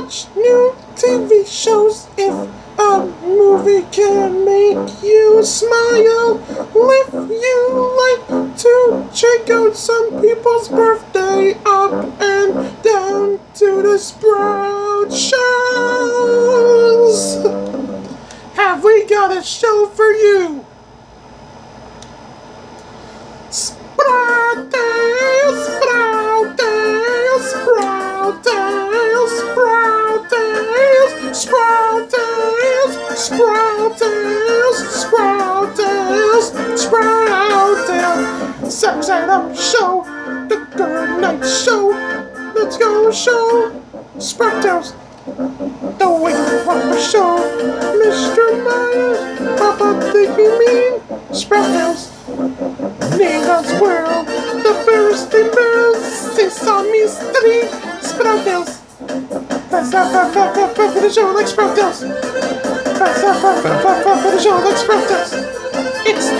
watch new TV shows if a movie can make you smile. If you like to check out some people's birthday up and down to the Sprout shows. Have we got a show for you? Tales, Sprout Tales, Sprout Tales, Sprout Tales. Sunny Side Up Show, the good night show. Let's go show, Sprout Tales. The way you proper show, Mr. Myers, Papa think you mean Sprout Tales. Nigga squirrel, the first in bells, Sesame Street, Sprout Tales. Fast up, fast up, fast up for the show like Sprout Tales.